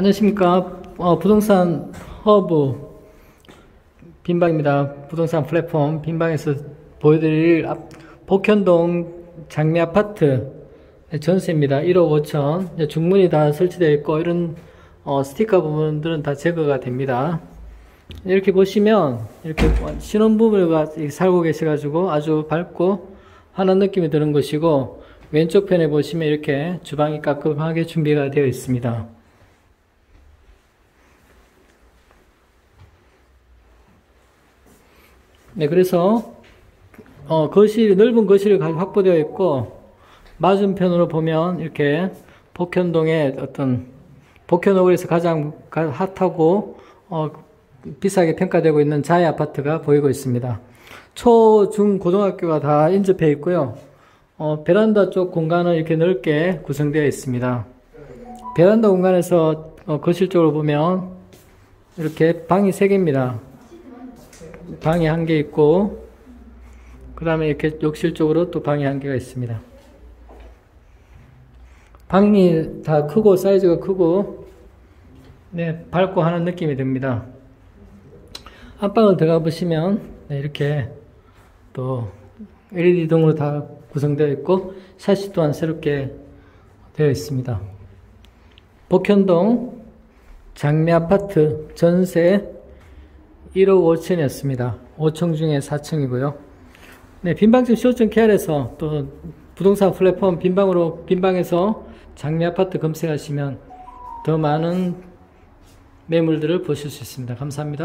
안녕하십니까. 어, 부동산 허브 빈방입니다. 부동산 플랫폼 빈방에서 보여드릴 앞- 복현동 장미 아파트 전세입니다. 1억 5천. 이제 중문이 다 설치되어 있고 이런 어, 스티커 부분들은 다 제거가 됩니다. 이렇게 보시면 이렇게 신혼부부가 살고 계셔가지고 아주 밝고 환한 느낌이 드는 곳이고 왼쪽 편에 보시면 이렇게 주방이 깔끔하게 준비가 되어 있습니다. 네, 그래서 어, 거실 넓은 거실이 확보되어 있고 맞은편으로 보면 이렇게 복현동의 어떤 복현호에서 가장 가- 핫하고 어, 비싸게 평가되고 있는 자이 아파트가 보이고 있습니다. 초, 중, 고등학교가 다 인접해 있고요. 어, 베란다 쪽 공간은 이렇게 넓게 구성되어 있습니다. 베란다 공간에서 어, 거실 쪽으로 보면 이렇게 방이 3개입니다. 방이 한 개 있고 그 다음에 이렇게 욕실 쪽으로 또 방이 한 개가 있습니다. 방이 다 크고 사이즈가 크고 네 밝고 하는 느낌이 듭니다. 안방을 들어가 보시면 네, 이렇게 또 LED 등으로 다 구성되어 있고 샤시 또한 새롭게 되어 있습니다. 복현동 장미 아파트 전세 1억 5천이었습니다. 5층 중에 4층이고요. 네, 빈방집 co.kr에서 또 부동산 플랫폼 빈방으로 빈방에서 장미 아파트 검색하시면 더 많은 매물들을 보실 수 있습니다. 감사합니다.